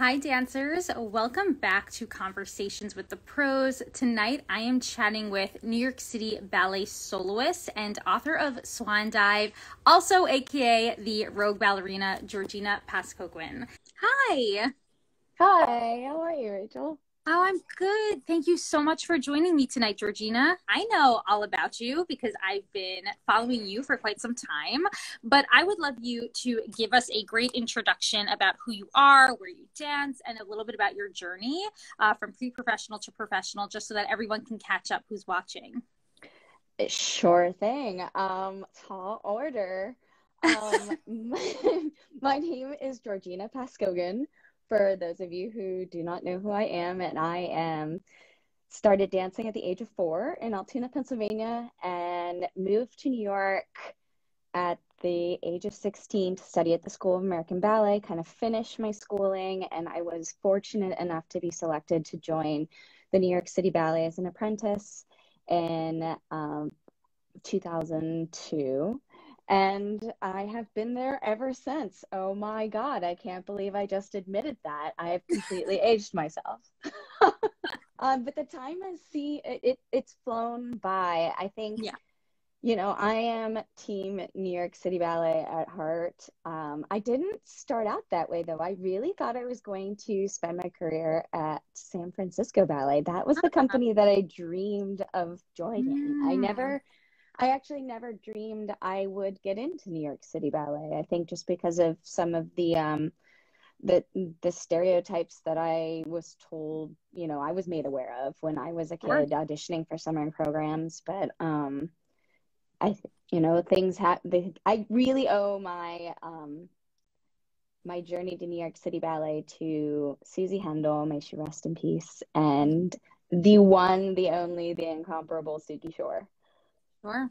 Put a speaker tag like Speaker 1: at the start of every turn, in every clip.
Speaker 1: Hi, dancers. Welcome back to Conversations with the Pros. Tonight, I am chatting with New York City ballet soloist and author of Swan Dive, also AKA the Rogue Ballerina, Georgina Pazcoguin. Hi.
Speaker 2: Hi, how are you, Rachel?
Speaker 1: Oh, I'm good. Thank you so much for joining me tonight, Georgina. I know all about you because I've been following you for quite some time, but I would love you to give us a great introduction about who you are, where you dance, and a little bit about your journey uh, from pre professional to professional, just so that everyone can catch up who's watching.
Speaker 2: Sure thing. Um, tall order. Um, my, my name is Georgina Pazcoguin for those of you who do not know who I am, and I am started dancing at the age of four in Altoona, Pennsylvania, and moved to New York at the age of 16 to study at the School of American Ballet, kind of finish my schooling, and I was fortunate enough to be selected to join the New York City Ballet as an apprentice in um, 2002 and I have been there ever since. Oh my God, I can't believe I just admitted that. I have completely aged myself. um, but the time has see it, it, it's flown by. I think, yeah. you know, I am team New York City Ballet at heart. Um, I didn't start out that way though. I really thought I was going to spend my career at San Francisco Ballet. That was the uh-huh. company that I dreamed of joining. Mm. I never I actually never dreamed I would get into New York City Ballet. I think just because of some of the um, the the stereotypes that I was told, you know, I was made aware of when I was a kid auditioning for summer programs. But um, I, you know, things have. I really owe my um, my journey to New York City Ballet to Susie Hendel, may she rest in peace, and the one, the only, the incomparable Suki Schorer.
Speaker 1: Sure.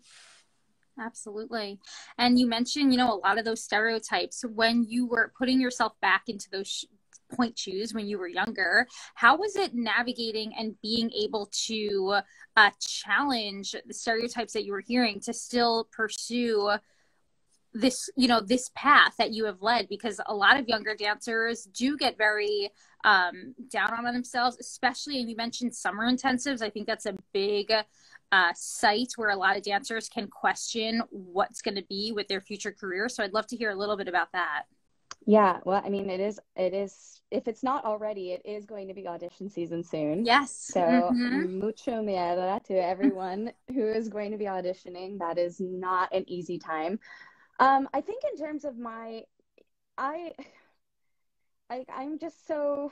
Speaker 1: Absolutely. And you mentioned, you know, a lot of those stereotypes when you were putting yourself back into those sh- point shoes when you were younger. How was it navigating and being able to uh, challenge the stereotypes that you were hearing to still pursue this you know this path that you have led because a lot of younger dancers do get very um, down on themselves especially and you mentioned summer intensives i think that's a big uh, site where a lot of dancers can question what's going to be with their future career. So I'd love to hear a little bit about that.
Speaker 2: Yeah, well, I mean, it is, it is, if it's not already, it is going to be audition season soon.
Speaker 1: Yes.
Speaker 2: So, mm-hmm. mucho miedo to everyone who is going to be auditioning. That is not an easy time. Um, I think in terms of my, I, I I'm just so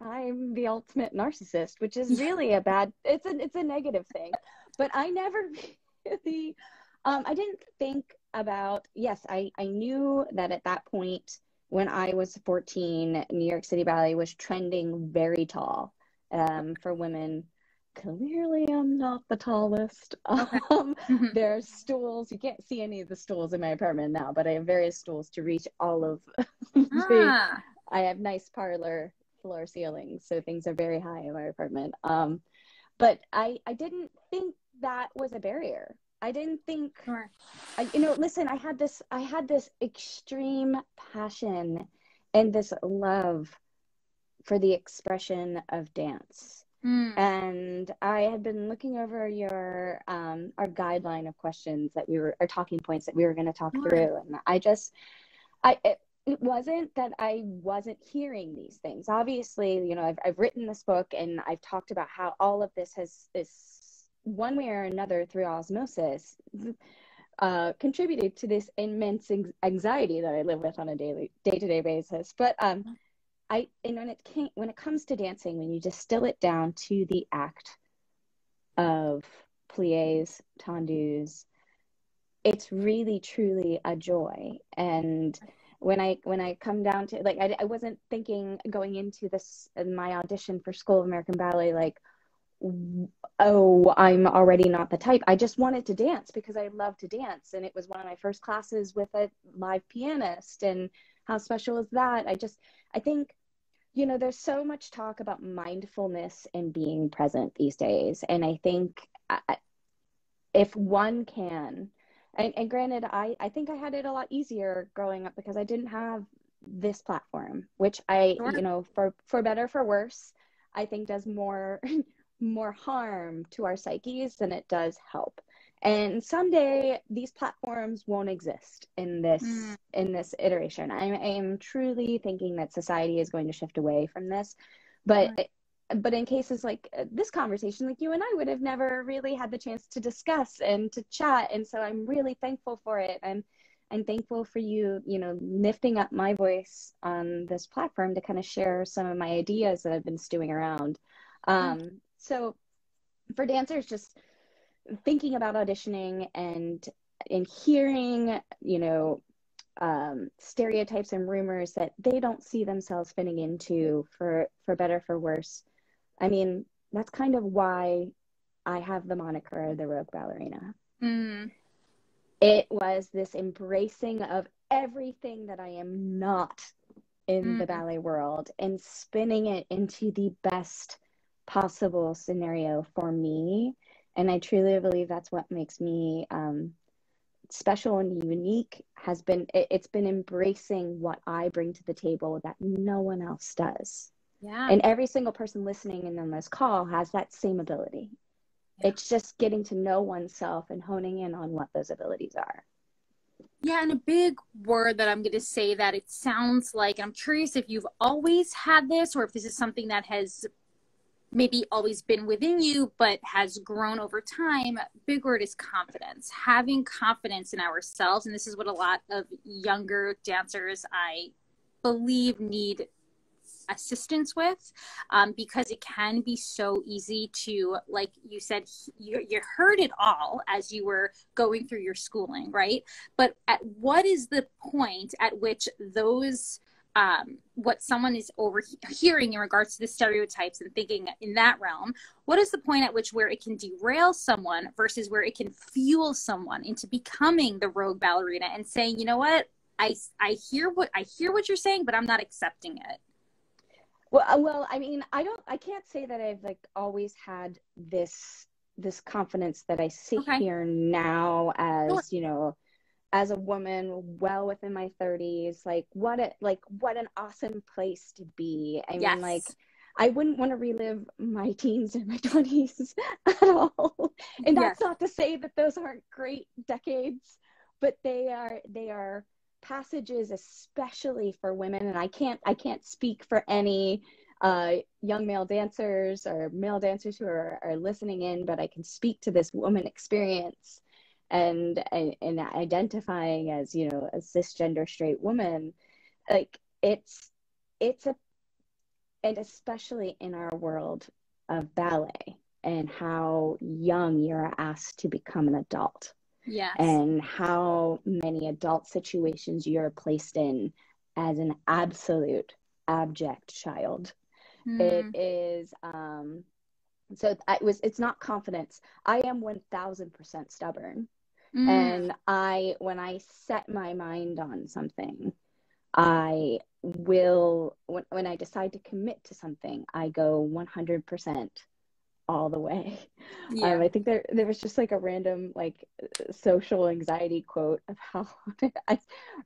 Speaker 2: I'm the ultimate narcissist, which is really a bad it's a it's a negative thing. But I never really um I didn't think about yes, I, I knew that at that point when I was 14, New York City Ballet was trending very tall um, for women. Clearly, I'm not the tallest. Okay. Um, mm-hmm. There's stools. You can't see any of the stools in my apartment now, but I have various stools to reach all of the. Ah. I have nice parlor floor ceilings, so things are very high in my apartment. Um, but I I didn't think that was a barrier. I didn't think, sure. I, you know, listen, I had this I had this extreme passion and this love for the expression of dance. Mm. And I had been looking over your um, our guideline of questions that we were, our talking points that we were going to talk through, and I just, I it, it wasn't that I wasn't hearing these things. Obviously, you know, I've, I've written this book and I've talked about how all of this has this one way or another through osmosis uh, contributed to this immense anxiety that I live with on a daily day to day basis. But um, I and when it came, when it comes to dancing, when you distill it down to the act of plies, tendus, it's really truly a joy and when I when I come down to like I, I wasn't thinking going into this my audition for School of American Ballet like oh I'm already not the type. I just wanted to dance because I love to dance. And it was one of my first classes with a live pianist. And how special is that? I just I think you know there's so much talk about mindfulness and being present these days. And I think I, if one can and, and granted, I, I think I had it a lot easier growing up because I didn't have this platform, which I,
Speaker 1: Sure.
Speaker 2: you know, for for better for worse, I think does more more harm to our psyches than it does help. And someday these platforms won't exist in this
Speaker 1: Mm.
Speaker 2: in this iteration. I, I am truly thinking that society is going to shift away from this, but but in cases like uh, this conversation, like you and I would have never really had the chance to discuss and to chat, and so I'm really thankful for it. And I'm thankful for you, you know, lifting up my voice on this platform to kind of share some of my ideas that I've been stewing around. Um, so for dancers, just thinking about auditioning and and hearing, you know, um, stereotypes and rumors that they don't see themselves fitting into for for better for worse. I mean, that's kind of why I have the moniker the Rogue Ballerina
Speaker 1: Mm.
Speaker 2: it was this embracing of everything that I am not in the
Speaker 1: Mm.
Speaker 2: ballet world and spinning it into the best possible scenario for me. And I truly believe that's what makes me um, special and unique. Has been it, it's been embracing what I bring to the table that no one else does.
Speaker 1: Yeah.
Speaker 2: And every single person listening in on this call has that same ability.
Speaker 1: Yeah.
Speaker 2: It's just getting to know oneself and honing in on what those abilities are.
Speaker 1: Yeah, and a big word that I'm going to say that it sounds like, I'm curious if you've always had this or if this is something that has maybe always been within you but has grown over time. Big word is confidence. Having confidence in ourselves. And this is what a lot of younger dancers, I believe, need assistance with um, because it can be so easy to like you said you, you heard it all as you were going through your schooling right? But at what is the point at which those um, what someone is overhearing in regards to the stereotypes and thinking in that realm what is the point at which where it can derail someone versus where it can fuel someone into becoming the rogue ballerina and saying you know what? I i hear what i hear what you're saying but i'm not accepting it
Speaker 2: Well, uh, well, I mean, I don't, I can't say that I've like always had this this confidence that I sit
Speaker 1: Okay.
Speaker 2: here now as
Speaker 1: Sure.
Speaker 2: you know, as a woman well within my thirties. Like what a like what an awesome place to be. I
Speaker 1: yes
Speaker 2: mean, like I wouldn't want to relive my teens and my twenties at all. And that's not to say that those aren't great decades, but they are they are passages especially for women and I can't I can't speak for any uh, young male dancers or male dancers who are, are listening in, but I can speak to this woman experience and, and and identifying as you know a cisgender straight woman, like it's it's a and especially in our world of ballet and how young you're asked to become an adult
Speaker 1: yes
Speaker 2: and how many adult situations you're placed in as an absolute abject child
Speaker 1: Mm.
Speaker 2: it is um so I was it's not confidence i am 1000% stubborn
Speaker 1: Mm.
Speaker 2: and i when i set my mind on something i will when, when i decide to commit to something i go 100% all the way
Speaker 1: yeah
Speaker 2: um, I think there there was just like a random like social anxiety quote of how I,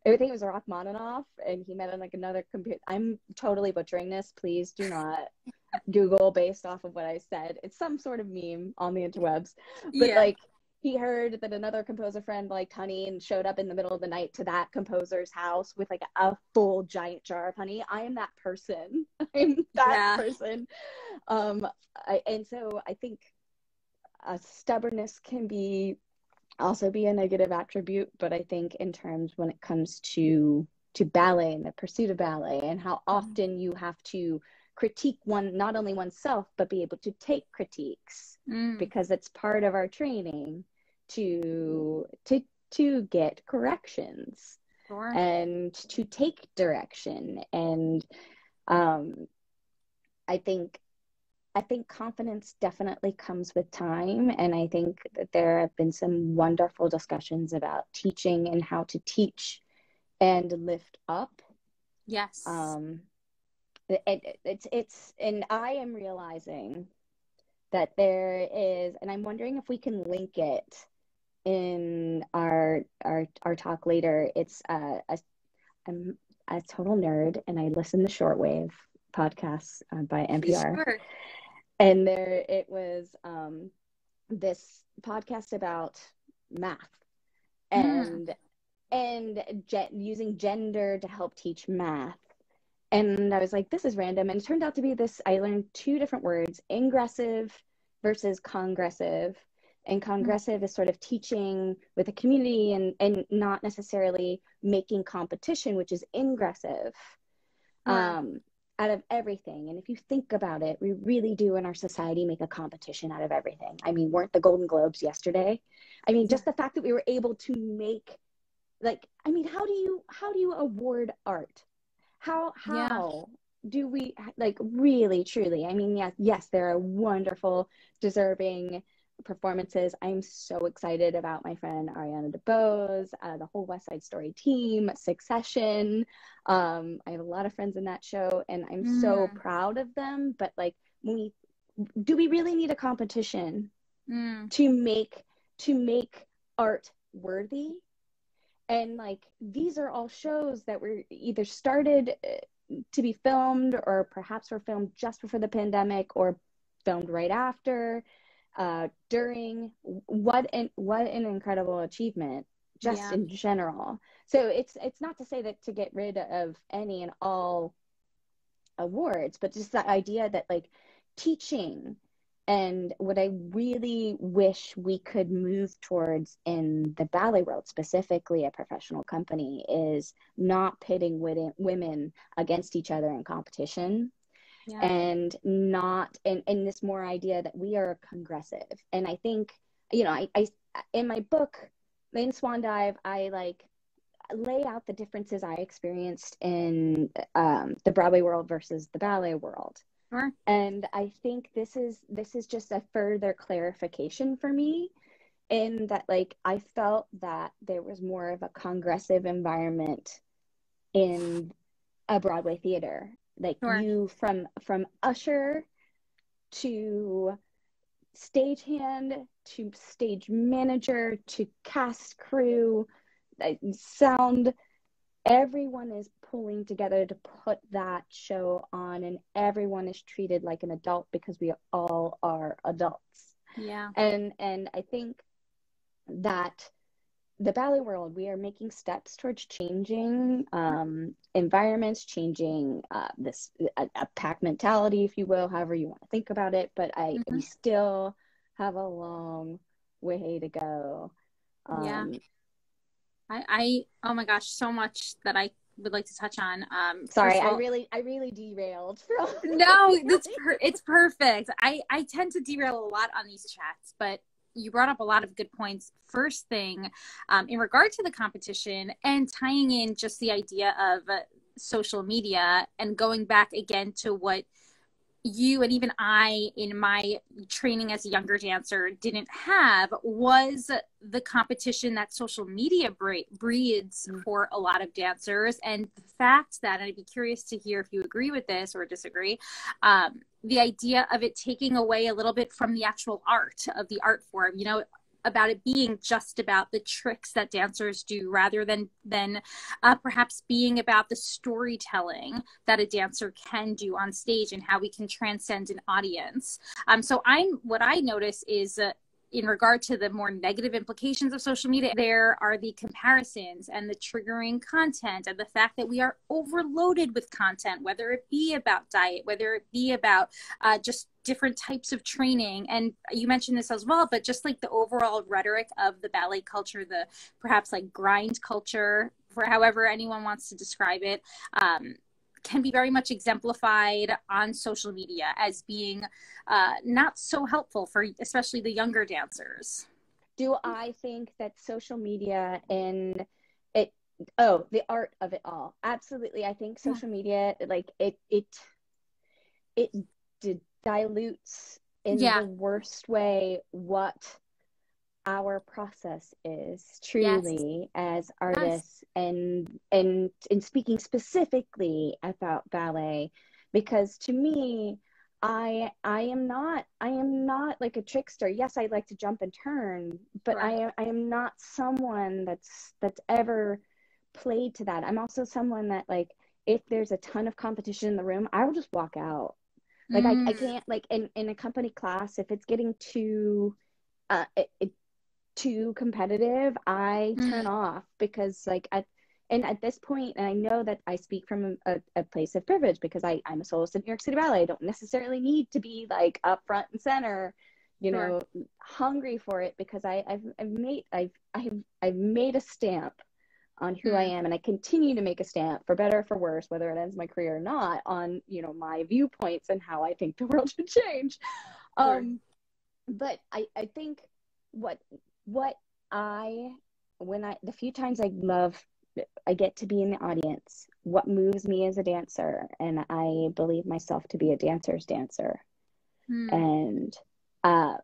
Speaker 2: I think it was Rachmaninoff and he met on like another computer. I'm totally butchering this. Please do not Google based off of what I said. It's some sort of meme on the interwebs, but
Speaker 1: yeah
Speaker 2: like he heard that another composer friend liked honey and showed up in the middle of the night to that composer's house with like a full giant jar of honey. I am that person. I'm that
Speaker 1: Yeah.
Speaker 2: person. Um, I, and so I think uh, stubbornness can be also be a negative attribute, but I think in terms when it comes to to ballet and the pursuit of ballet and how often you have to critique one not only oneself but be able to take critiques
Speaker 1: Mm.
Speaker 2: because it's part of our training to to to get corrections
Speaker 1: Sure.
Speaker 2: and to take direction and um i think i think confidence definitely comes with time and i think that there have been some wonderful discussions about teaching and how to teach and lift up
Speaker 1: yes.
Speaker 2: um it, it, it's it's and i am realizing that there is and i'm wondering if we can link it in our our our talk later it's uh, a, I'm, a total nerd and I listen to shortwave podcasts uh, by NPR. Sure. And there it was um, this podcast about math hmm. and mm. and ge- using gender to help teach math. And I was like, this is random. And it turned out to be this I learned two different words, ingressive versus congressive. And mm-hmm. congressive is sort of teaching with a community and and not necessarily making competition which is ingressive um, out of everything. And if you think about it we really do in our society make a competition out of everything. I mean weren't the golden globes yesterday? I mean just the fact that we were able to make like i mean how do you how do you award art how how yeah. do we like really truly i mean yes yes there are wonderful deserving performances. I'm so excited about my friend Ariana DeBose, uh, the whole West Side Story team, Succession. Um, I have a lot of friends in that show, and I'm mm. so proud of them. But like, we do we really need a competition mm. to make to make art worthy? And like, these are all shows that were either started uh, to be filmed, or perhaps were filmed just before the pandemic, or filmed right after uh, during what an what an incredible achievement just yeah. in general so it's it's not to say that to get rid of any and all awards but just the idea that like teaching and what i really wish we could move towards in the ballet world specifically a professional company is not pitting women against each other in competition. Yeah. and not and, and this more idea that we are congressive. And i think you know i, I in my book in swan dive i like lay out the differences i experienced in um, the broadway world versus the ballet world sure. and i think this is this is just a further clarification for me in that like i felt that there was more of a congressive environment in a broadway theater like sure. you from from usher to stagehand to stage manager to cast crew sound everyone is pulling together to put that show on and everyone is treated like an adult because we all are adults
Speaker 1: yeah
Speaker 2: and and i think that the ballet world, we are making steps towards changing um, environments, changing uh, this a, a, pack mentality, if you will, however you want to think about it. But I mm-hmm. we still have a long way to go.
Speaker 1: Um, yeah. I, I oh my gosh, so much that I would like to touch on. Um,
Speaker 2: Sorry, all, I really, I really derailed.
Speaker 1: No, that's per- it's perfect. I, I tend to derail a lot on these chats, but you brought up a lot of good points. First thing, um, in regard to the competition and tying in just the idea of uh, social media and going back again to what you and even I, in my training as a younger dancer, didn't have was the competition that social media breeds mm. for a lot of dancers. And the fact that, and I'd be curious to hear if you agree with this or disagree, um, the idea of it taking away a little bit from the actual art of the art form. You know, about it being just about the tricks that dancers do rather than than uh, perhaps being about the storytelling that a dancer can do on stage and how we can transcend an audience. Um, so i'm what i notice is uh, in regard to the more negative implications of social media, there are the comparisons and the triggering content and the fact that we are overloaded with content, whether it be about diet, whether it be about uh, just different types of training. And you mentioned this as well, but just like the overall rhetoric of the ballet culture, the perhaps like grind culture, for however anyone wants to describe it. Um, can be very much exemplified on social media as being uh, not so helpful for especially the younger dancers.
Speaker 2: Do I think that social media and it oh the art of it all absolutely I think social yeah. media like it it it dilutes in yeah. the worst way what our process is truly yes. as artists yes. and and and speaking specifically about ballet because to me i i am not i am not like a trickster yes i like to jump and turn but right. i i am not someone that's that's ever played to that i'm also someone that like if there's a ton of competition in the room, I will just walk out. Like mm. I, I mm. can't like in, in a company class, if it's getting too uh it, it, too competitive, I turn mm. off because like at and at this point, and I know that I speak from a, a place of privilege because I, I'm a soloist in New York City Ballet. I don't necessarily need to be like up front and center, you sure. know, hungry for it because I, I've, I've made I've I've I've made a stamp on who I mm. am and I continue to make a stamp for better or for worse, whether it ends my career or not, on, you know, my viewpoints and how I think the world should change. Sure. Um but I, I think what what I when I the few times I love I get to be in the audience, what moves me as a dancer, and I believe myself to be a dancer's dancer. Hmm. And uh,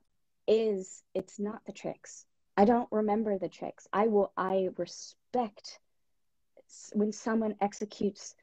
Speaker 2: is it's not the tricks. I don't remember the tricks. I will. I respect when someone executes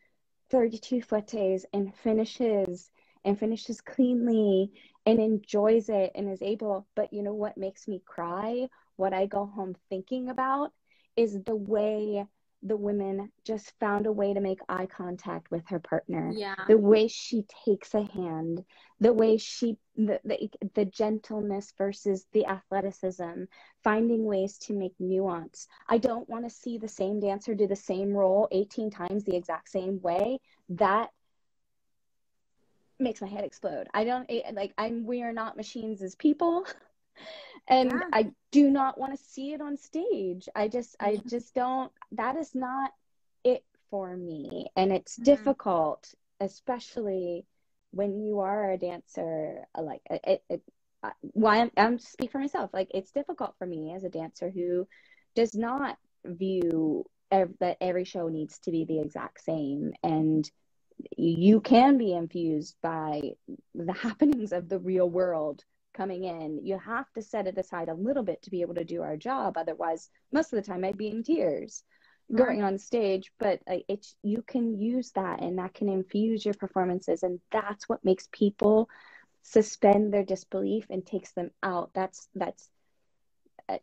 Speaker 2: 32 fouettes and finishes and finishes cleanly and enjoys it and is able. But you know what makes me cry? What I go home thinking about is the way the women just found a way to make eye contact with her partner.
Speaker 1: Yeah.
Speaker 2: The way she takes a hand, the way she the, the the gentleness versus the athleticism, finding ways to make nuance. I don't want to see the same dancer do the same role 18 times the exact same way. That makes my head explode. I don't like I'm we are not machines as people. and yeah. I do not want to see it on stage. I just I just don't that is not it for me and it's mm-hmm. difficult especially when you are a dancer like it, it why I'm, I'm speak for myself like it's difficult for me as a dancer who does not view ev- that every show needs to be the exact same and you can be infused by the happenings of the real world coming in, you have to set it aside a little bit to be able to do our job. Otherwise, most of the time I'd be in tears right. going on stage. But uh, it's you can use that, and that can infuse your performances, and that's what makes people suspend their disbelief and takes them out. That's that's uh,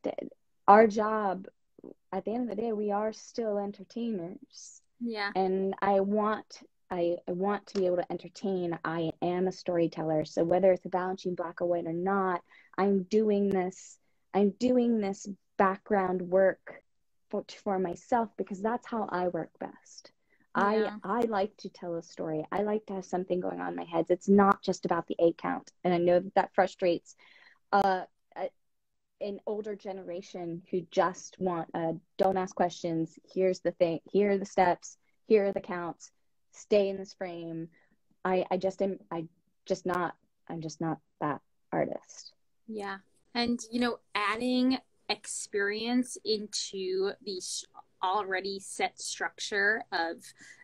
Speaker 2: our job. At the end of the day, we are still entertainers.
Speaker 1: Yeah.
Speaker 2: And I want I, I want to be able to entertain. I am a storyteller. So whether it's a Balanchine black or white or not, I'm doing this. I'm doing this background work for, for myself because that's how I work best. Yeah. I I like to tell a story. I like to have something going on in my head. It's not just about the eight count, and I know that, that frustrates uh, a, an older generation who just want uh, don't ask questions. Here's the thing. Here are the steps. Here are the counts stay in this frame. I I just am I just not I'm just not that artist.
Speaker 1: Yeah. And you know, adding experience into the already set structure of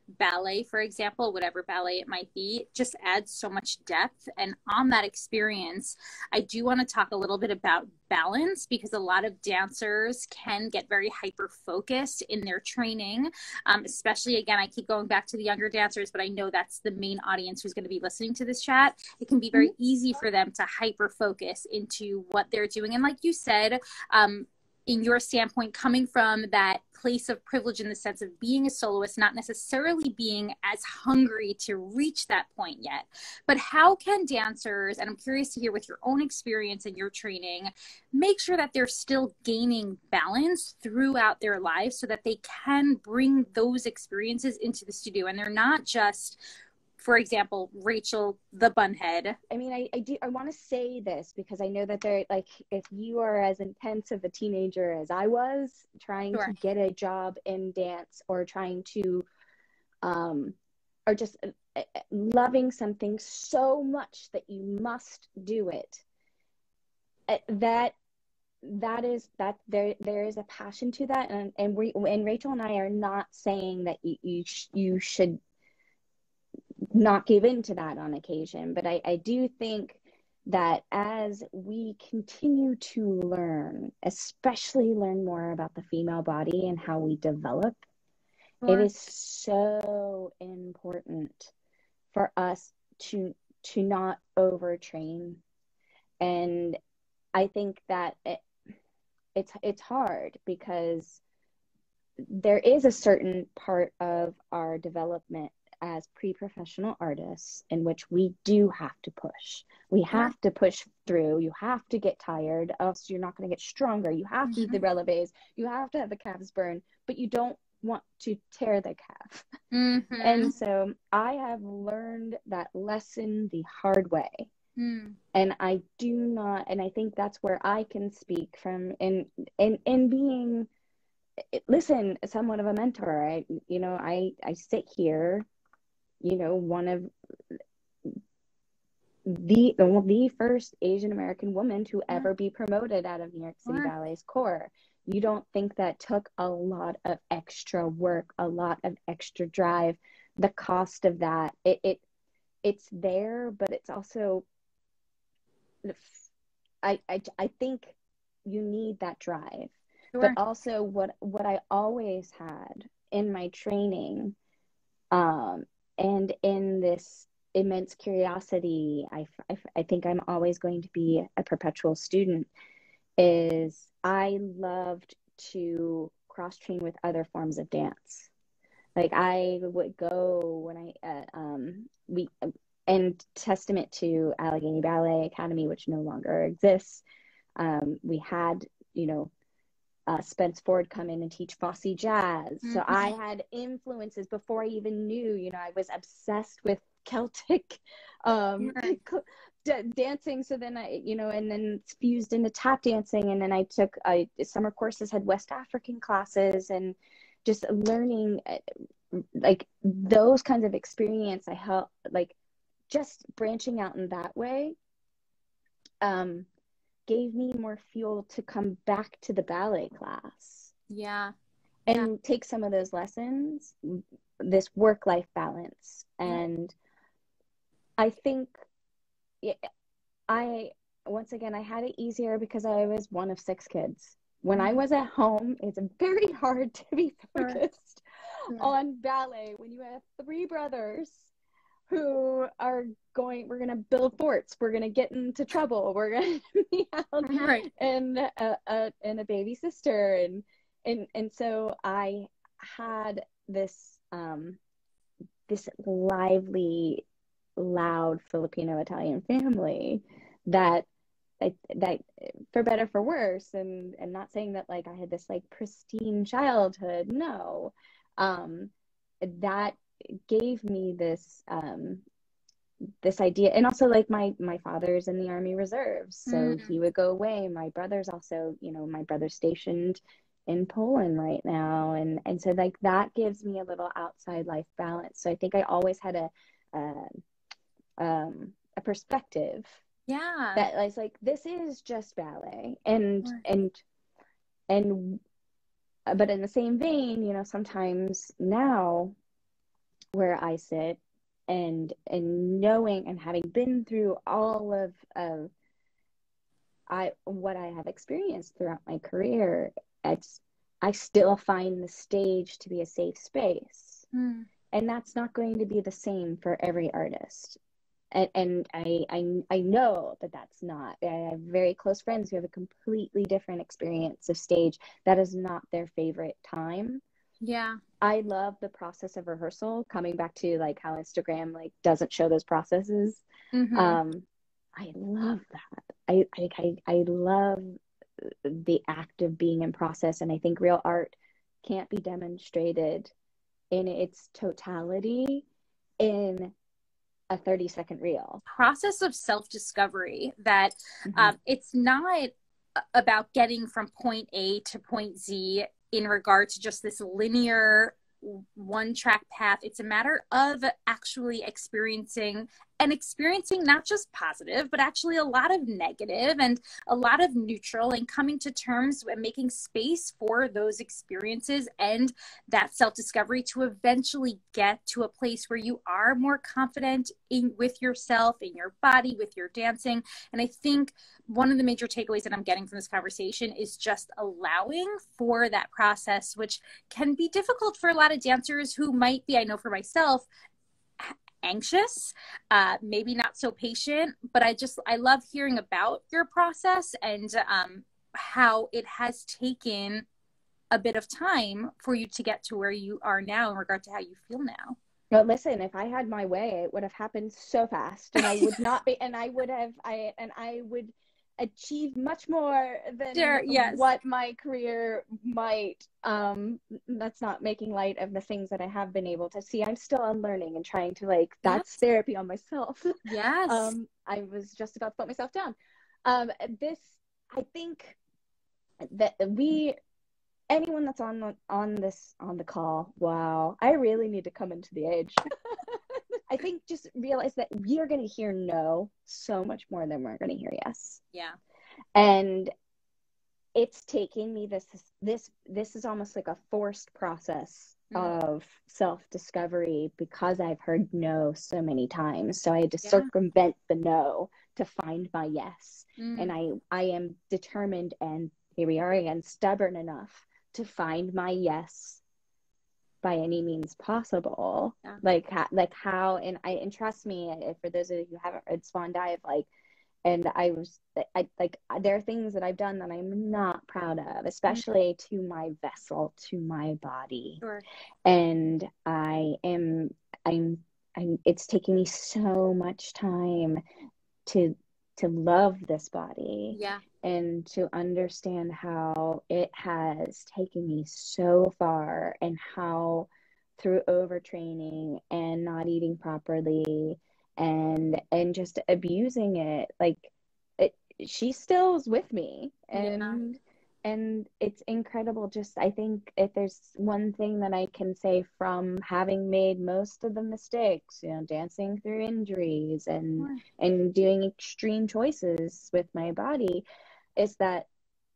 Speaker 1: ballet, for example, whatever ballet it might be, just adds so much depth. And on that experience, I do want to talk a little bit about balance because a lot of dancers can get very hyper focused in their training, um, especially again, I keep going back to the younger dancers, but I know that's the main audience who's going to be listening to this chat. It can be very mm-hmm. easy for them to hyper focus into what they're doing. And like you said, um, in your standpoint coming from that place of privilege in the sense of being a soloist not necessarily being as hungry to reach that point yet. But how can dancers and i'm curious to hear with your own experience and your training make sure that they're still gaining balance throughout their lives so that they can bring those experiences into the studio and they're not just for example, Rachel the bunhead.
Speaker 2: I mean, I, I do I want to say this because I know that they're like if you are as intense of a teenager as I was, trying sure. to get a job in dance or trying to um or just uh, uh, loving something so much that you must do it. Uh, that that is that there there is a passion to that and and we and Rachel and I are not saying that you you, sh- you should not give in to that on occasion. But I, I do think that as we continue to learn, especially learn more about the female body and how we develop, it is so important for us to to not overtrain. And I think that it, it's it's hard because there is a certain part of our development as pre-professional artists in which we do have to push we have to push through you have to get tired else you're not going to get stronger you have to mm-hmm. do the mm-hmm. releves you have to have the calves burn but you don't want to tear the calf mm-hmm. and so i have learned that lesson the hard way mm. and i do not and i think that's where i can speak from in in in being listen somewhat of a mentor i you know i i sit here you know one of the the first asian american woman to yeah. ever be promoted out of new york city ballet's corps you don't think that took a lot of extra work a lot of extra drive the cost of that it, it it's there but it's also I, I i think you need that drive Sure. But also what what I always had in my training um, and in this immense curiosity, I, I, I think I'm always going to be a perpetual student, is I loved to cross train with other forms of dance. Like I would go when I, uh, um, we, and testament to Allegheny Ballet Academy, which no longer exists. Um, we had, you know, uh, Spence Ford come in and teach Fosse jazz. Mm-hmm. So I had influences before I even knew, you know, I was obsessed with Celtic um, right. d- dancing. So then I, you know, and then it's fused into tap dancing. And then I took I, summer courses, had West African classes and just learning uh, like those kinds of experience. I help like just branching out in that way. Um, gave me more fuel to come back to the ballet class.
Speaker 1: Yeah.
Speaker 2: And yeah. take some of those lessons, this work life balance. And I think I, once again, I had it easier because I was one of six kids. When I mm-hmm. was at home, it's very hard to be focused on ballet when you have three brothers who are going we're going to build forts we're going to get into trouble we're going to be out right. and a, a, and a baby sister and and and so i had this um this lively loud filipino italian family that that for better for worse and and not saying that like i had this like pristine childhood no um that gave me this um, this idea. And also like my my father's in the army reserves so mm. he would go away. My brother's also you know my brother's stationed in poland right now. And and so like that gives me a little outside life balance. So i think i always had a uh, um a perspective
Speaker 1: yeah.
Speaker 2: that was like this is just ballet. And and and but in the same vein you know sometimes now where I sit and and knowing and having been through all of of I what I have experienced throughout my career, it's I still find the stage to be a safe space. Mm. And that's not going to be the same for every artist. And, and I, I I know that that's not. I have very close friends who have a completely different experience of stage. That is not their favorite time.
Speaker 1: Yeah.
Speaker 2: I love the process of rehearsal, coming back to like how Instagram like doesn't show those processes. Mm-hmm. Um, I love that. I, I, I, love the act of being in process. And I think real art can't be demonstrated in its totality in a 30 second reel.
Speaker 1: Process of self discovery that mm-hmm. um, it's not about getting from point A to point Z in regard to just this linear one track path. It's a matter of actually experiencing and experiencing not just positive, but actually a lot of negative and a lot of neutral and coming to terms and making space for those experiences and that self discovery to eventually get to a place where you are more confident in with yourself, in your body, with your dancing. And I think one of the major takeaways that I'm getting from this conversation is just allowing for that process, which can be difficult for a lot of dancers who might be, I know for myself, anxious, uh, maybe not so patient, but I just, I love hearing about your process and um, how it has taken a bit of time for you to get to where you are now in regard to how you feel now.
Speaker 2: But listen, if I had my way, it would have happened so fast, and I would not be, and I would have, I and I would achieve much more than
Speaker 1: sure, yes.
Speaker 2: what my career might um that's not making light of the things that i have been able to see. I'm still unlearning and trying to like that's yes. therapy on myself.
Speaker 1: Yes.
Speaker 2: Um i was just about to put myself down. Um this i think that we anyone that's on on this on the call wow i really need to come into the age I think just realize that we are going to hear no so much more than we're going to hear yes.
Speaker 1: Yeah.
Speaker 2: And it's taking me this this this is almost like a forced process mm. of self-discovery because I've heard no so many times. So I had to yeah. circumvent the no to find my yes. Mm. And I I am determined and here we are again stubborn enough to find my yes by any means possible. Yeah. Like, like how, and I, and trust me, for those of you who haven't read Swan Dive, like, and I was, I like, there are things that I've done that I'm not proud of, mm-hmm. especially mm-hmm. to my vessel, to my body.
Speaker 1: Sure.
Speaker 2: And I am, I'm, I'm, it's taking me so much time to to love this body
Speaker 1: yeah
Speaker 2: and to understand how it has taken me so far and how through overtraining and not eating properly and and just abusing it like it she still is with me. And and it's incredible. Just i think if there's one thing that i can say from having made most of the mistakes you know dancing through injuries and yeah. and doing extreme choices with my body is that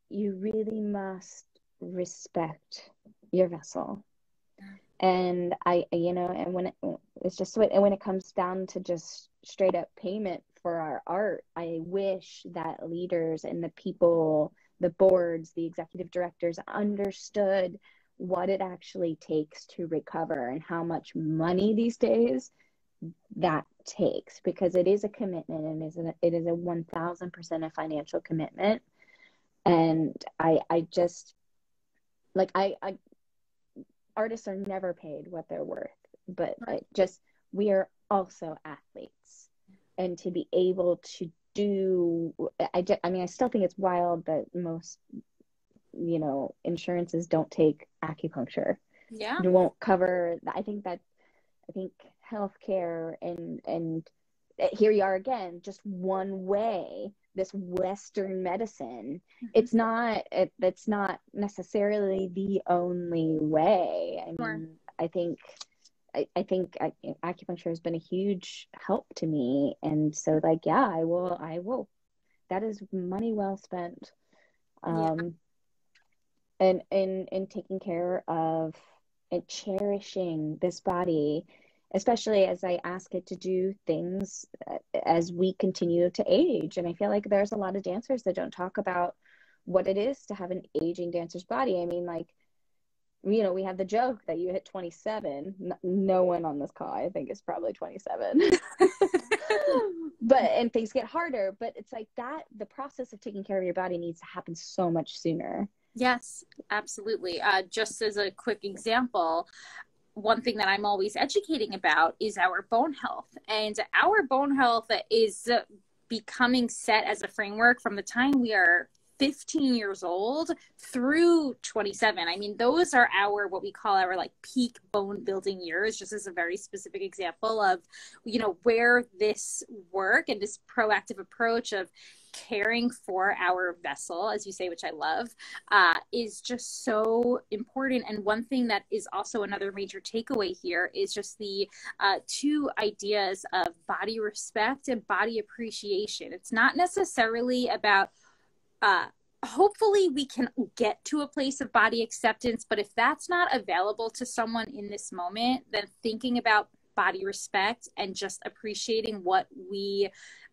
Speaker 2: you really must respect your vessel. And i you know and when it, it's just and when it comes down to just straight up payment for our art i wish that leaders and the people the boards, the executive directors understood what it actually takes to recover and how much money these days that takes because it is a commitment and is a, it is a 1000% a financial commitment. And i i just like i i artists are never paid what they're worth but right. I just we are also athletes. And to be able to do I, I mean i still think it's wild that most you know insurances don't take acupuncture.
Speaker 1: Yeah.
Speaker 2: It won't cover i think that i think healthcare and and here you are again just one way this western medicine mm-hmm. it's not it, it's not necessarily the only way i mean i think I, I think I, acupuncture has been a huge help to me. And so like, yeah, I will, I will, that is money well spent. Um, yeah. and, in in taking care of and cherishing this body, especially as I ask it to do things uh, as we continue to age. And I feel like there's a lot of dancers that don't talk about what it is to have an aging dancer's body. I mean, like you know, we have the joke that you hit 27. No one on this call, I think, is probably 27. but, and things get harder, but it's like that, the process of taking care of your body needs to happen so much sooner.
Speaker 1: Yes, absolutely. Uh, just as a quick example, one thing that I'm always educating about is our bone health. And our bone health is becoming set as a framework from the time we are 15 years old through 27 i mean those are our what we call our like peak bone building years just as a very specific example of you know where this work and this proactive approach of caring for our vessel, as you say, which I love, uh, is just so important. And one thing that is also another major takeaway here is just the uh, two ideas of body respect and body appreciation. It's not necessarily about uh, hopefully we can get to a place of body acceptance but if that's not available to someone in this moment then thinking about body respect and just appreciating what we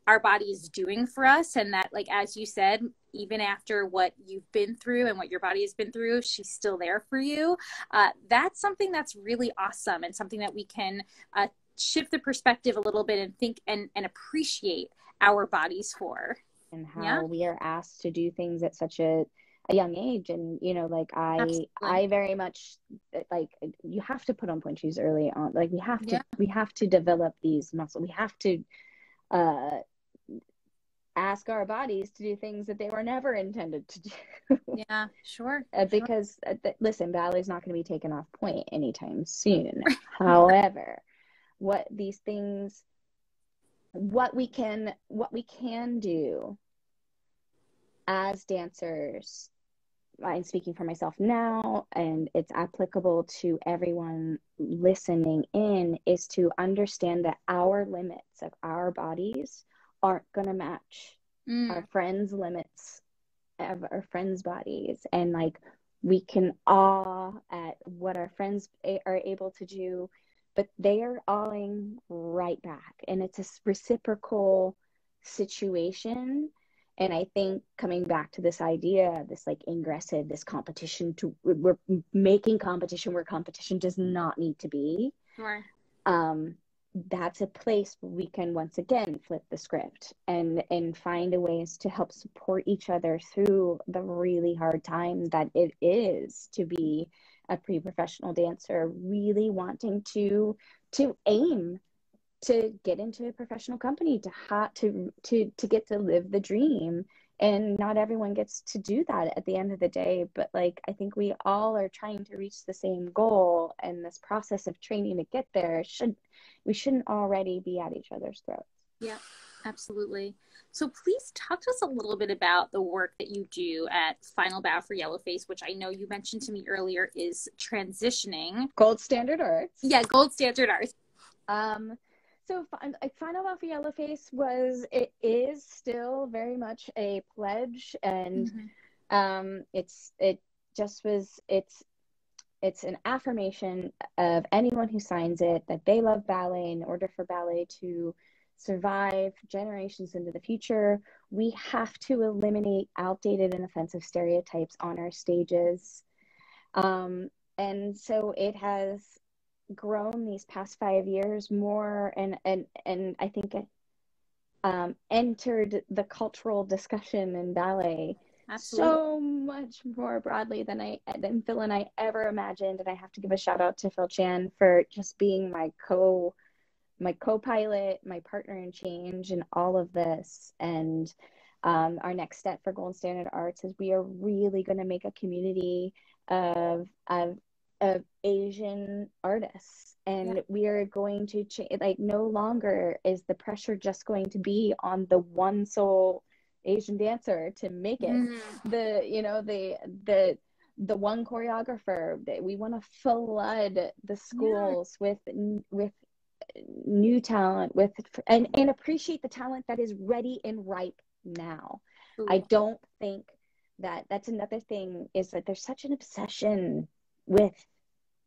Speaker 1: our body is doing for us and that like as you said even after what you've been through and what your body has been through she's still there for you uh, that's something that's really awesome and something that we can uh, shift the perspective a little bit and think and, and appreciate our bodies for
Speaker 2: and how yeah. we are asked to do things at such a a young age and you know like i
Speaker 1: Absolutely.
Speaker 2: i very much like you have to put on point shoes early on like we have to
Speaker 1: Yeah.
Speaker 2: we have to develop these muscles we have to uh ask our bodies to do things that they were never intended to do
Speaker 1: Yeah, sure.
Speaker 2: uh, because uh, th- listen ballet's not going to be taken off pointe anytime soon however what these things what we can what we can do as dancers i'm speaking for myself now and it's applicable to everyone listening in is to understand that our limits of our bodies aren't going to match
Speaker 1: Mm,
Speaker 2: our friends' limits of our friends' bodies, and like we can awe at what our friends are able to do, but they are awing right back, and it's a reciprocal situation. And I think coming back to this idea, this like ingressive, this competition to we're making competition where competition does not need to be
Speaker 1: sure.
Speaker 2: um, that's a place where we can once again flip the script and and find a ways to help support each other through the really hard time that it is to be a pre-professional dancer really wanting to to aim to get into a professional company to ha- to to to get to live the dream and not everyone gets to do that at the end of the day but like i think we all are trying to reach the same goal and this process of training to get there should we shouldn't already be at each other's throats
Speaker 1: Yeah, absolutely. So please talk to us a little bit about the work that you do at Final Bow for Yellowface, which I know you mentioned to me earlier is transitioning.
Speaker 2: gold standard arts
Speaker 1: Yeah, gold standard art.
Speaker 2: Um, so like Final Bow for Yellowface was it is still very much a pledge, and
Speaker 1: Mhm.
Speaker 2: um, it's it just was it's it's an affirmation of anyone who signs it that they love ballet. In order for ballet to survive generations into the future, we have to eliminate outdated and offensive stereotypes on our stages. Um, and so it has grown these past five years more and and and I think it um, entered the cultural discussion in ballet
Speaker 1: Absolutely.
Speaker 2: so much more broadly than I than Phil and I ever imagined. And I have to give a shout out to Phil Chan for just being my co my co-pilot, my partner in change and all of this. And um, our next step for Gold Standard Arts is we are really going to make a community of of of Asian artists. And
Speaker 1: Yeah.
Speaker 2: we are going to change, like, no longer is the pressure just going to be on the one sole Asian dancer to make it.
Speaker 1: Mhm.
Speaker 2: The, you know, the, the, the one choreographer that we want to flood the schools with with new talent with and and appreciate the talent that is ready and ripe now I don't think that that's another thing is that there's such an obsession with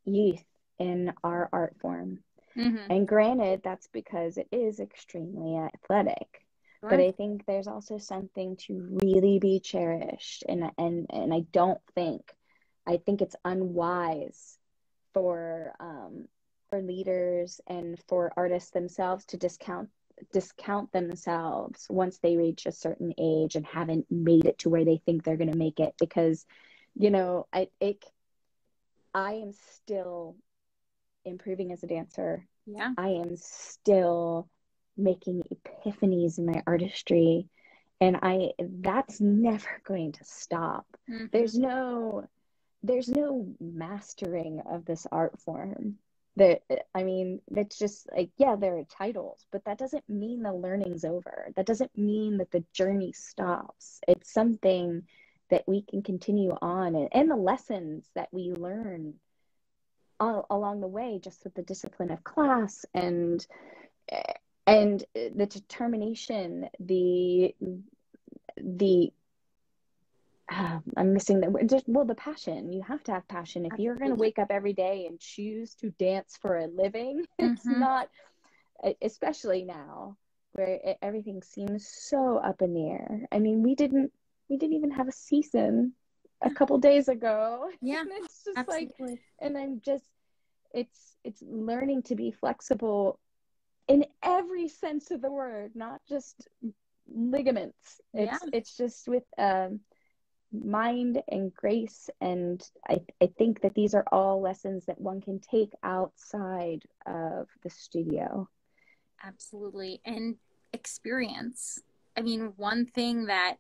Speaker 2: youth in our art form.
Speaker 1: Mhm.
Speaker 2: And granted, that's because it is extremely athletic. But I think there's also something to really be cherished. And and and I don't think I think it's unwise for um for leaders and for artists themselves to discount discount themselves once they reach a certain age and haven't made it to where they think they're going to make it because you know I it I am still improving as a dancer.
Speaker 1: yeah.
Speaker 2: I am still making epiphanies in my artistry and I that's never going to stop.
Speaker 1: Mhm.
Speaker 2: There's no there's no mastering of this art form. That I mean, that's just like yeah, there are titles, but that doesn't mean the learning's over. That doesn't mean that the journey stops. It's something that we can continue on and, and the lessons that we learn all, along the way just with the discipline of class and and the determination the the uh, I'm missing the. Just well, the passion. You have to have passion. If you're going to wake up every day and choose to dance for a living, it's
Speaker 1: Mhm.
Speaker 2: not. Especially now, where it, everything seems so up in the air. I mean, we didn't. We didn't even have a season a couple days ago.
Speaker 1: Yeah,
Speaker 2: and it's just like
Speaker 1: Absolutely.
Speaker 2: and i'm just it's it's learning to be flexible in every sense of the word not just ligaments it's
Speaker 1: Yeah.
Speaker 2: it's just with um mind and grace and I, I think that these are all lessons that one can take outside of the studio
Speaker 1: absolutely and experience i mean one thing that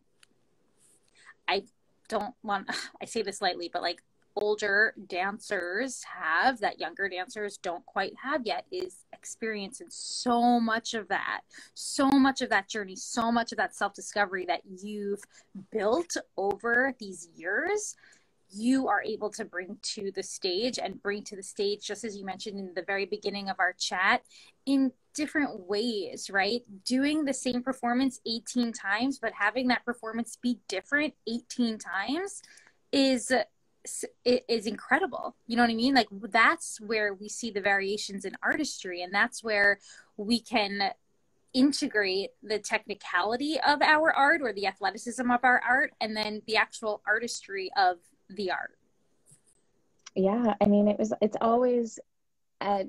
Speaker 1: i don't want i say this lightly but like older dancers have that younger dancers don't quite have yet is experience and so much of that so much of that journey so much of that self-discovery that you've built over these years. You are able to bring to the stage and bring to the stage just as you mentioned in the very beginning of our chat in different ways right doing the same performance 18 times but having that performance be different 18 times is is incredible. You know what I mean? Like that's where we see the variations in artistry, and that's where we can integrate the technicality of our art or the athleticism of our art, and then the actual artistry of the art.
Speaker 2: Yeah, I mean, it was. It's always at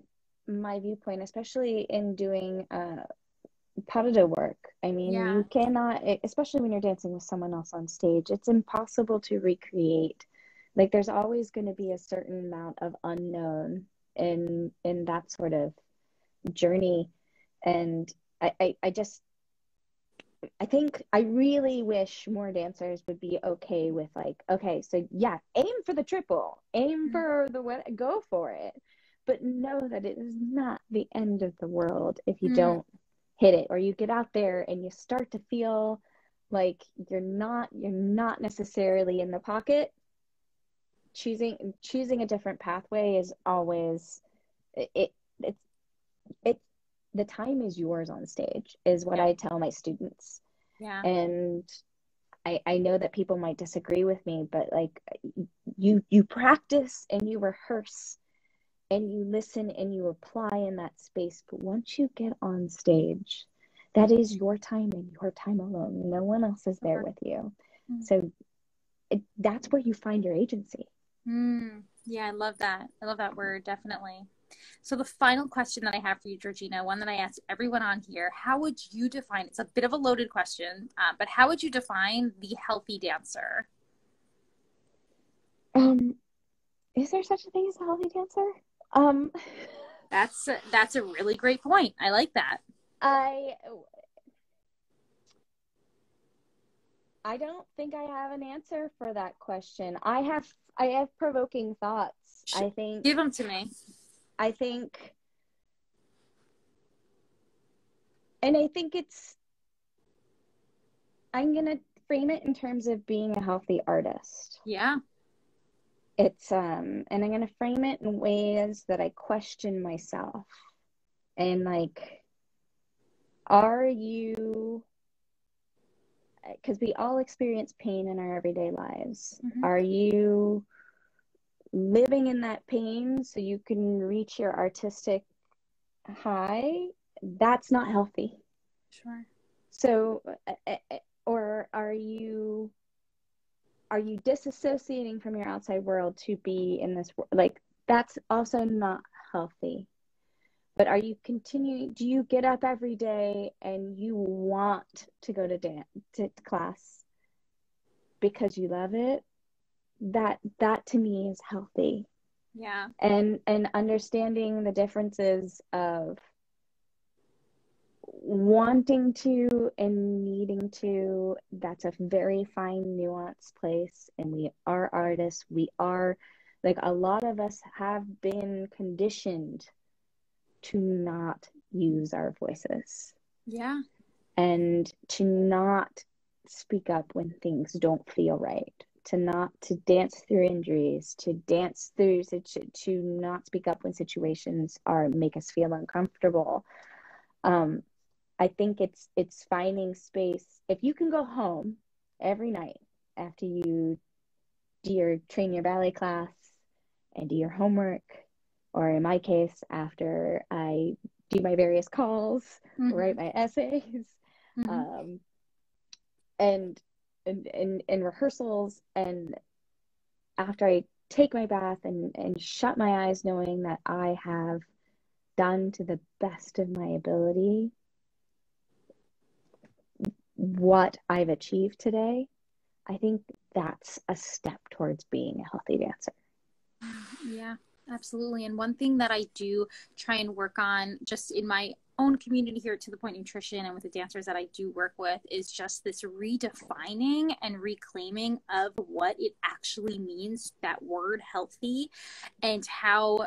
Speaker 2: my viewpoint, especially in doing uh, pas de work. I mean, yeah. you cannot, especially when you're dancing with someone else on stage. It's impossible to recreate like there's always going to be a certain amount of unknown in in that sort of journey and I, I, I just I think I really wish more dancers would be okay with like, okay, so yeah, aim for the triple, aim mm-hmm. for the what, go for it, but know that it is not the end of the world if you mm-hmm. don't hit it or you get out there and you start to feel like you're not you're not necessarily in the pocket choosing choosing a different pathway is always it it's it the time is yours on stage is what yeah. I tell my students.
Speaker 1: Yeah.
Speaker 2: And I I know that people might disagree with me, but like you you practice and you rehearse and you listen and you apply in that space, but once you get on stage, that is your time and your time alone. No one else is there with you. Mm-hmm. So it, that's where you find your agency.
Speaker 1: Mm, yeah, I love that. I love that word, definitely. So, the final question that I have for you, Georgina, one that I ask everyone on here how would you define it's a bit of a loaded question, uh, but how would you define the healthy dancer?
Speaker 2: Um, is there such a thing as a healthy dancer? Um,
Speaker 1: that's a, that's a really great point. I like that.
Speaker 2: I I don't think I have an answer for that question. I have I have provoking thoughts. I think
Speaker 1: give them to me.
Speaker 2: I think and I think it's I'm going to frame it in terms of being a healthy artist.
Speaker 1: Yeah.
Speaker 2: It's um and I'm going to frame it in ways that I question myself. And like are you because we all experience pain in our everyday lives. Mm-hmm. Are you living in that pain so you can reach your artistic high? That's not healthy.
Speaker 1: Sure.
Speaker 2: So, or are you are you disassociating from your outside world to be in this like that's also not healthy. But are you continuing do you get up every day and you want to go to dance to class because you love it? That that to me is healthy.
Speaker 1: Yeah.
Speaker 2: And and understanding the differences of wanting to and needing to that's a very fine nuanced place and we are artists we are like a lot of us have been conditioned to not use our voices.
Speaker 1: Yeah.
Speaker 2: And to not speak up when things don't feel right, to not to dance through injuries, to dance through to, to not speak up when situations are make us feel uncomfortable. Um, I think it's it's finding space. If you can go home every night after you do your train your ballet class and do your homework or in my case, after I do my various calls, mm-hmm. write my essays, mm-hmm. um, and in, in, in rehearsals, and after I take my bath and, and shut my eyes, knowing that I have done to the best of my ability what I've achieved today, I think that's a step towards being a healthy dancer.
Speaker 1: Yeah, absolutely. And one thing that I do try and work on just in my own community here To The Pointe Nutrition and with the dancers that I do work with is just this redefining and reclaiming of what it actually means that word healthy and how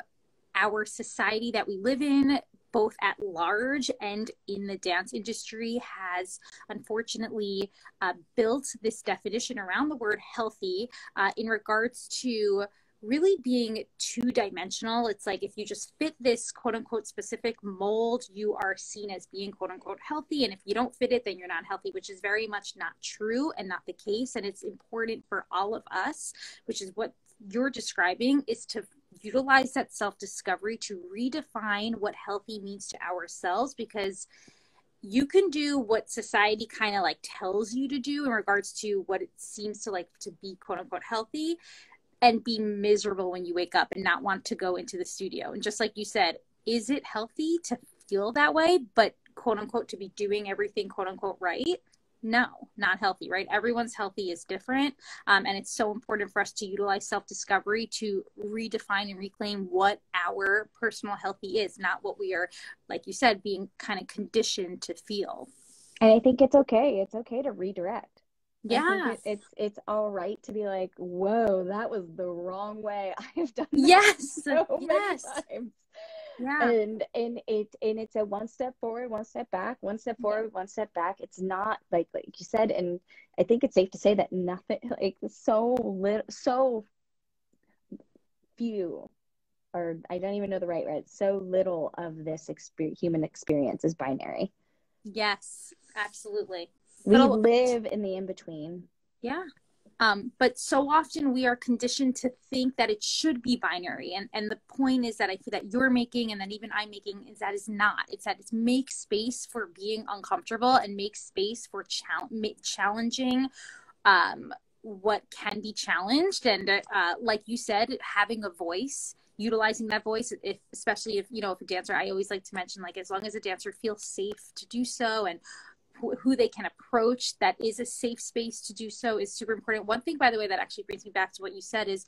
Speaker 1: our society that we live in both at large and in the dance industry has unfortunately uh, built this definition around the word healthy uh, in regards to really being two dimensional. It's like if you just fit this quote unquote specific mold, you are seen as being quote unquote healthy. And if you don't fit it, then you're not healthy, which is very much not true and not the case. And it's important for all of us, which is what you're describing, is to utilize that self discovery to redefine what healthy means to ourselves because you can do what society kind of like tells you to do in regards to what it seems to like to be quote unquote healthy and be miserable when you wake up and not want to go into the studio. And just like you said, is it healthy to feel that way, but quote unquote to be doing everything quote unquote right? No, not healthy, right? Everyone's healthy is different. Um, and it's so important for us to utilize self discovery to redefine and reclaim what our personal healthy is, not what we are, like you said, being kind of conditioned to feel.
Speaker 2: And I think it's okay. It's okay to redirect
Speaker 1: yeah
Speaker 2: it, it's it's all right to be like whoa that was the wrong way i've done
Speaker 1: yes
Speaker 2: so
Speaker 1: yes
Speaker 2: times.
Speaker 1: Yeah
Speaker 2: and and it and it's a one step forward one step back one step forward yeah. one step back it's not like like you said and i think it's safe to say that nothing like so little so few or i don't even know the right word so little of this experience, human experience is binary
Speaker 1: yes absolutely
Speaker 2: we live in the in between.
Speaker 1: Yeah. Um, but so often we are conditioned to think that it should be binary. And, and the point is that I feel that you're making and that even I'm making is that it's not. It's that it's make space for being uncomfortable and make space for challenging um, what can be challenged. And uh, like you said, having a voice utilizing that voice if especially if you know if a dancer i always like to mention like as long as a dancer feels safe to do so and who they can approach that is a safe space to do so is super important. One thing, by the way, that actually brings me back to what you said is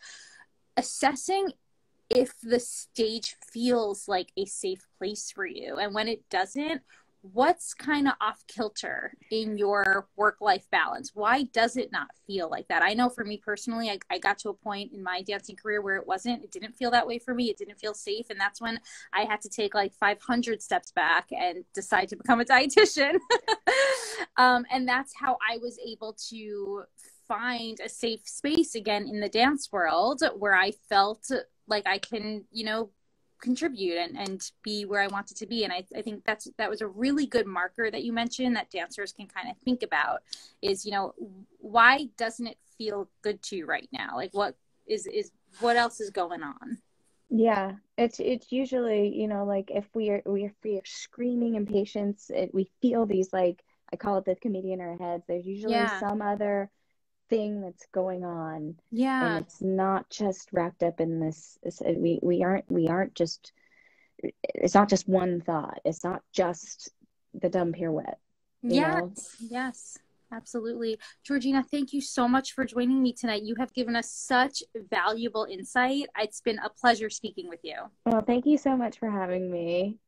Speaker 1: assessing if the stage feels like a safe place for you. And when it doesn't, what's kind of off kilter in your work life balance? Why does it not feel like that? I know for me personally, I, I, got to a point in my dancing career where it wasn't, it didn't feel that way for me. It didn't feel safe. And that's when I had to take like 500 steps back and decide to become a dietitian. um, and that's how I was able to find a safe space again in the dance world where I felt like I can, you know, contribute and, and be where I wanted to be. And I, I think that's that was a really good marker that you mentioned that dancers can kind of think about is, you know, why doesn't it feel good to you right now? Like what is is what else is going on?
Speaker 2: Yeah, it's it's usually you know like if we are we are, we are screaming impatience, it, we feel these like I call it the comedian in our heads. There's usually yeah. some other thing that's going on.
Speaker 1: Yeah.
Speaker 2: and it's not just wrapped up in this we we aren't we aren't just it's not just one thought. It's not just the dumb pirouette
Speaker 1: yes know? yes. Absolutely. Georgina thank you so much for joining me tonight. You have given us such valuable insight. It's been a pleasure speaking with you.
Speaker 2: Well thank you so much for having me